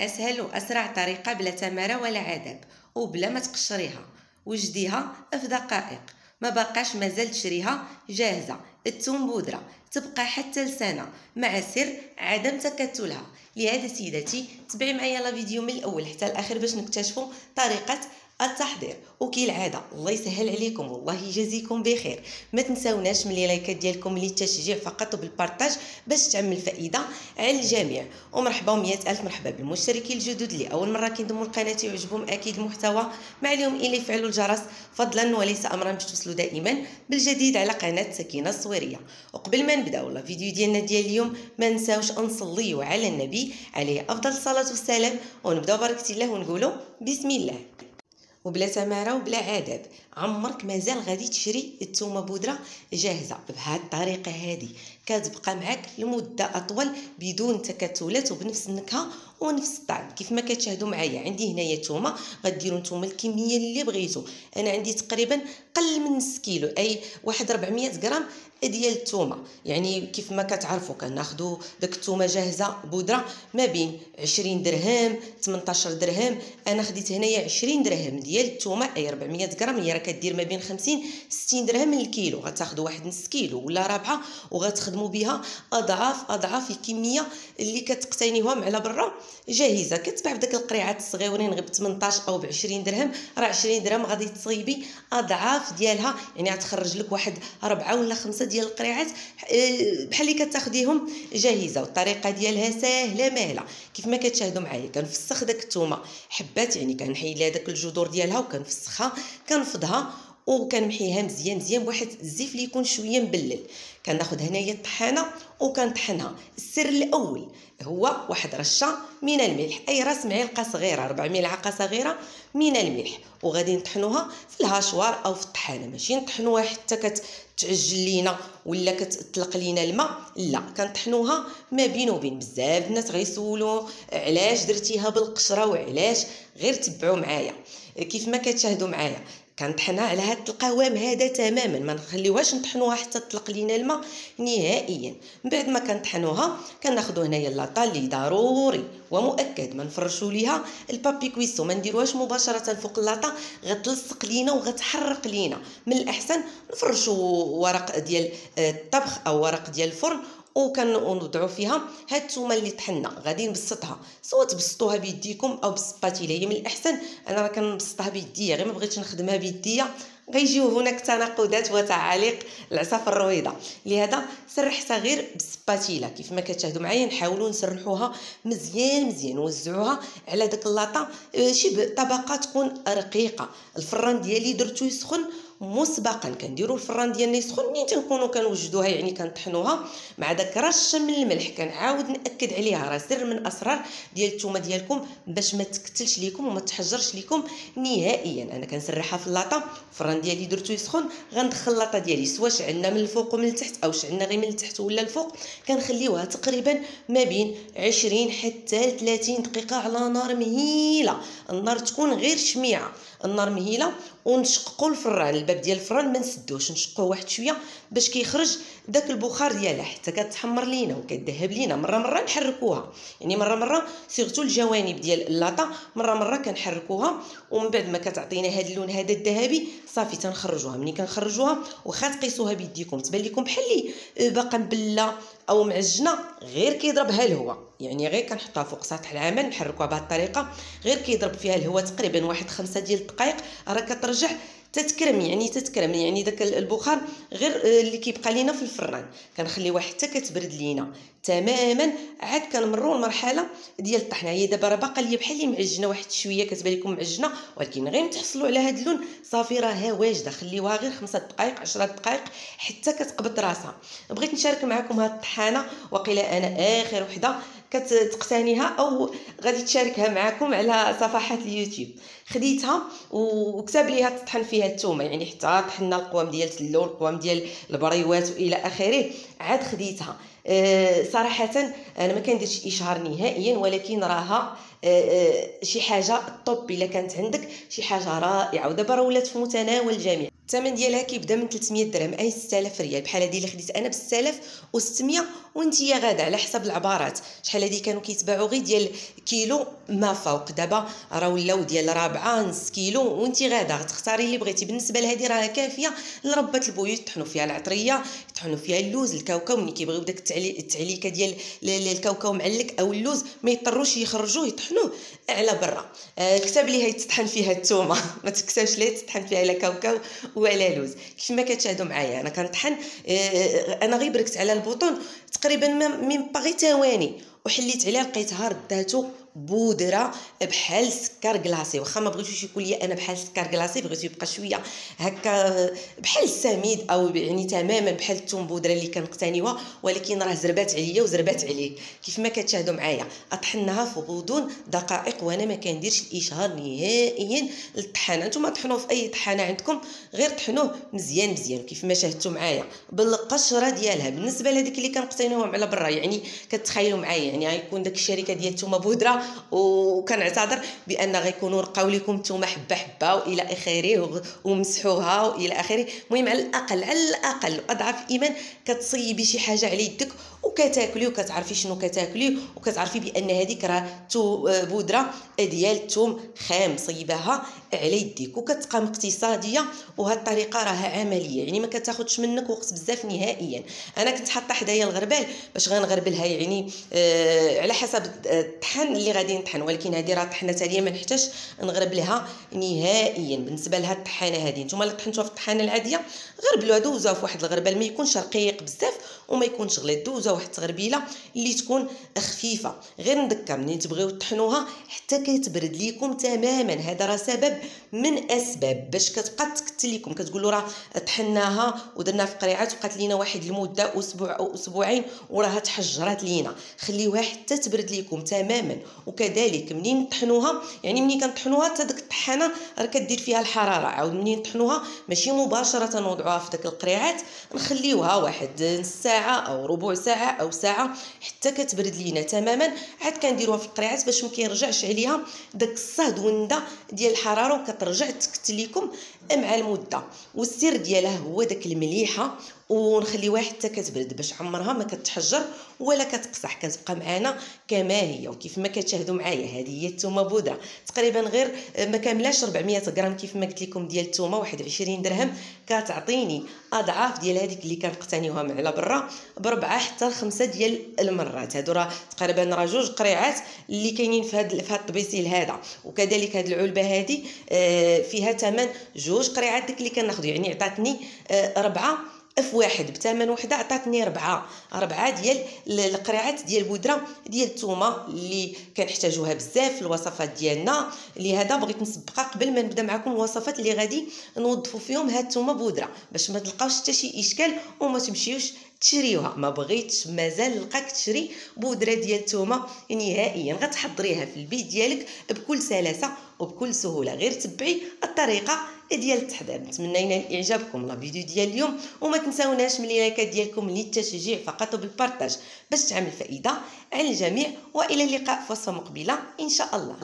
أسهل وأسرع طريقة بلا تمارة ولا عذاب وبلا ما تقشريها. وجديها في دقائق. ما بقاش مازال تشريها جاهزة. الثوم بودرة. تبقى حتى لسنه مع سر عدم تكتلها. لهذا سيداتي تبعي معايا لا فيديو من الأول حتى الآخر باش نكتشفوا طريقة التحضير. وكالعاده الله يسهل عليكم والله يجازيكم بخير. ما تنساوناش من لايكات ديالكم للتشجيع فقط وبالبارطاج باش تعمل فائدة على الجميع. ومرحبا ومئة ألف مرحبا بالمشتركين الجدد اللي أول مرة كينضموا لقناه ويعجبهم أكيد المحتوى. ما عليهم الا يفعلوا الجرس فضلا وليس امرا باش توصلوا دائما بالجديد على قناة سكينة الصويرية. وقبل ما نبداو لا فيديو ديالنا ديال اليوم ما نساوش نصليو على النبي عليه أفضل الصلاة والسلام. ونبداو بركه الله ونقولوا بسم الله. وبلا تماره وبلا عذاب عمرك مازال غادي تشري الثومه بودرة جاهزة. بهذه الطريقة هذه كتبقى معك لمدة أطول بدون تكتلات وبنفس النكهة ونفس الطعم كيف ما كتشاهدوا معايا. عندي هنايا الثومه غديروا نتوما الكمية اللي بغيتو. أنا عندي تقريبا قل من نص كيلو أي واحد 400 غرام ديال الثومه يعني كيف ما كتعرفوا كناخذوا داك الثومه جاهزة بودرة ما بين 20 درهم 18 درهم. أنا خديت هنايا 20 درهم ديال الثومه أي 400 غرام. هي راه كدير ما بين 50 60 درهم للكيلو. غتاخذوا واحد نص كيلو ولا رابعة وغتخدموا بها أضعاف أضعاف الكمية اللي كتقتنيوها على برا. جاهزة. كتباع بداك القريعات الصغيورين غير ب 18 أو ب 20 درهم. راه 20 درهم غادي تصيبي أضعاف ديالها. يعني غتخرج لك واحد ربعة ولا خمسة ديال القريعات. آه، بحال اللي كتاخديهم جاهزة. والطريقة ديالها ساهلة ماهلة. كيف ما كتشاهدوا معايا كنفسخ داك الثومه حبات يعني كنحيد لها داك الجذور ديالها وكنفسخها كنفضها. وكنمحيها مزيان مزيان بواحد الزيف اللي يكون شوية مبلل. كناخذ هنايا الطحانه وكنطحنها. السر الأول هو واحد رشة من الملح. أي راس معلقه صغيرة ربع ملعقه صغيرة من الملح. وغادي نطحنوها في الهاشوار أو في الطحانة. ماشي نطحنوها حتى كتعجل لينا ولا كتطلق لينا الماء. لا كنطحنوها ما بين وبين بزاف. الناس غيسولوا علاش درتيها بالقشرة وعلاش غير تبعوا معايا. كيف ما كتشاهدوا معايا. كنطحنها على هذا القوام هذا تماما. ما نخليوهاش نطحنوها حتى تطلق لينا الماء نهائيا. من بعد ما كنطحنوها كناخذوا هنايا لاطا اللي ضروري ومؤكد ما نفرشوا ليها. البابي كويسو ما نديروهاش مباشرة فوق اللاطا غتلصق لينا وغتحرق لينا. من الأحسن نفرشوا ورق ديال آه، الطبخ أو ورق ديال الفرن وكنوضعوا فيها هاد الثومه اللي طحنا غادي نبسطها. سواء تبسطوها بيديكم أو بالسباتيلا هي من الأحسن. أنا راه كنبسطها بيديا غير ما بغيتش نخدمها بيديا. غيجيو هناك تناقضات وتعاليق العصا في الرويضة. لهذا سرحتها غير بالسباتيلا كيف ما كتشاهدوا معايا نحاولوا نسرحوها مزيان مزيان. نوزعوها على داك اللاطه آه، شبه طبقة تكون رقيقة. الفران ديالي درتو يسخن مسبقا. كنديروا الفران ديالنا يسخن منين تنكونوا كنوجدوها يعني كنطحنوها؟ مع داك رشه من الملح. كنعاود نأكد عليها. راه سر من أسرار ديال الثومه ديالكم باش ما تكتلش ليكم وما تحجرش ليكم نهائيا. أنا كنسرحها في اللاطه الفران ديالي درتو يسخن. غندخل اللاطه ديالي. سواء شعلنا من الفوق ومن التحت أو شعلنا غير من التحت ولا الفوق كنخليوها تقريبا ما بين 20 حتى 30 دقيقة على نار مهيلة. النار تكون غير شميعة. النار مهيلة. ونشققوا الفران. الباب ديال الفران ما نسدوش نشقوه واحد شوية باش كيخرج داك البخار ديالها حتى كتحمر لينا وكتذهب لينا. مرة مرة نحركوها. يعني مرة مرة سيرتو الجوانب ديال اللاطه مرة مرة كنحركوها. ومن بعد ما كتعطينا هذا اللون هذا الذهبي صافي تنخرجوها. ملي كنخرجوها واخا تقيسوها بيديكم. تبان لكم بحال اللي باقا مبلة أو معجنة غير كيضربها الهواء يعني غير كنحطها فوق سطح العمل نحركوها بهذه الطريقة. غير كيضرب فيها الهواء تقريبا واحد خمسة ديال الدقائق راه كترجع تتكرم يعني تتكرم يعني داك البخار غير آه، اللي كيبقى لينا في الفران. كنخليوها حتى كتبرد لينا. تماما. عاد كنمروا المرحله ديال الطحنه هي دابا راه باقا ليا بحال اللي معجنة واحد شوية كتبان لكم معجنة ولكن غير تحصلوا على هذا اللون. صافي راها واجدة خليوها غير خمسة دقائق عشرة دقائق حتى كتقبض راسها. بغيت نشارك معكم هاد الطحانة وقيلا أنا آخر وحدة كتقتنيها أو غادي تشاركها معكم على صفحات اليوتيوب. خديتها وكتب ليها تطحن فيها الثومه يعني حتى طحنا القوام ديال اللون القوام ديال البريوات وإلى آخره. عاد خديتها. صراحة أنا ما كنديرش اشهار نهائيا ولكن راها أه, أه، شي حاجة طوب إلا كانت عندك شي حاجة رائعة. ودابا ولات في متناول الجميع. الثمن ديالها كيبدا من 300 درهم أي 6000 ريال. بحال هذه اللي خديت أنا ب 6600 وانت يا غادة على حسب العبارات. شحال هذه كانوا كيتباعوا غير ديال كيلو ما فوق. دابا راه ولاو ديال رابعة نص كيلو وانت غادة غتختاري اللي بغيتي. بالنسبة لهذه راه كافية. لربة البيوت طحنوا فيها العطرية طحنوا فيها اللوز الكاوكاو. ملي كيبغيو داك التعليكة ديال الكاوكاو معلك أو اللوز ما يضطروش يخرجوه يطحنوه على برا. آه كتب لي هي تطحن فيها الثومه ما تكتبش لي تطحن فيها لا كاوكاو ولا لوز. كيف ما كتشاهدوا معايا. أنا كنطحن آه أنا غير بركت على البوطون تقريبا من باغي ثواني. وحليت عليها لقيتها رداتو بودرة بحال السكر كلاصي واخا ما بغيتوش يكون ليا أنا بحال السكر كلاصي بغيتو يبقى شوية هكا بحال السميد أو يعني تماما بحال الثوم بودرة اللي كنقتنيوها. ولكن راه زربات عليا وزربات عليه كيف ما كتشاهدوا معايا أطحنها في غضون دقائق وأنا ما كنديرش الإشهار نهائيا للطحانة. نتوما طحنوه في أي طحانة عندكم غير طحنوه مزيان مزيان كيف ما شاهدتوا معايا. بالقشرة ديالها. بالنسبة لهذيك اللي كنقتنيوهم على برا يعني كتخيلوا معايا يعني غيكون داك الشركة ديال الثومه بودرة وكنعتذر بأن غيكونوا رقاو لكم نتوما حبة حبة وإلى آخره ومسحوها وإلى آخره. المهم على الأقل على الأقل أضعف إيمان كتصيبي شي حاجة على يدك وكتاكلي وكتعرفي شنو كتاكلي وكتعرفي بأن هذيك راه بودرة ديال الثوم خام صيباها على يديك وكتبقى اقتصاديه وهاد الطريقة راها عملية. يعني ما كتاخذش منك وقت بزاف نهائيا. أنا كنت حاطة حدايا الغربال باش غنغربلها يعني آه على حسب الطحن اللي غادي نطحن ولكن هذه راه طحنه تاليه ما نحتاجش نغرب لها نهائيا. بالنسبة لها الطحانة هذه نتوما اللي طحنتوها في الطحانة العادية غربلوها دوزوها في واحد الغربال ما يكونش رقيق بزاف وما يكونش غليظ دوزوها واحد التغربيلة اللي تكون خفيفة. غير نذكر ملي تبغيو تطحنوها حتى كتبرد ليكم تماما. هذا راه سبب من أسباب باش كتبقى تكتل لكم كتقولوا راه طحناها ودرنا في قريعات وبقات لينا واحد المدة أسبوع أو أسبوعين وراها تحجرات لينا. خليوها حتى تبرد لكم تماما. وكذلك منين طحنوها يعني منين كنطحنوها حتى ديك الطحانة راه كدير فيها الحرارة. عاود منين نطحنوها؟ ماشي مباشرة نوضعوها في داك القريعات. نخليوها واحد نص ساعة أو ربع ساعة أو ساعة حتى كتبرد لينا تماما. عاد كنديروها في القريعات باش ما كيرجعش عليها داك الصهد ونده ديال الحرارة وكترجع تكتل لكم مع المدة والسر ديالها هو داك المليحة ونخليوها حتى كتبرد باش عمرها ما كتحجر ولا كتقصح كتبقى معنا كما هي. وكيف ما كتشاهدوا معايا هذه هي الثومه بودرة. تقريبا غير ما كاملاش 400 غرام كيف ما قلت لكم ديال الثومه واحد 20 درهم. كتعطيني أضعاف ديال هذيك اللي كنقتنيوها من على برا بربعة حتى لخمسه ديال المرات. هادو راه تقريبا راه جوج قريعات اللي كاينين في هذا في هذا الطبيسيل هذا. وكذلك هذه العلبة هذه آه، فيها ثمن جوج قريعات ديك اللي كناخذ يعني عطاتني آه، ربعة اف واحد بثمن وحده عطاتني ربعة. ربعة ديال القريعات ديال البودره ديال الثومه اللي كنحتاجوها بزاف في الوصفات ديالنا. لهذا بغيت نسبقها قبل ما نبدا معكم الوصفات اللي غادي نوظفوا فيهم هاد الثومه بودرة. باش ما تلقاوش حتى شي إشكال وما تمشيوش تشريوها ما بغيتش مازال نلقاك تشري بودرة ديال الثومه نهائيا غتحضريها في البيت ديالك بكل سلاسة وبكل سهولة. غير تبعي الطريقة ديال التحضير. نتمنى إعجابكم لا فيديو ديال اليوم وما تنساوناش من اللايكات ديالكم للتشجيع فقط وبالبارطاج باش تعمل فائدة على الجميع. وإلى اللقاء في وصفة مقبلة إن شاء الله.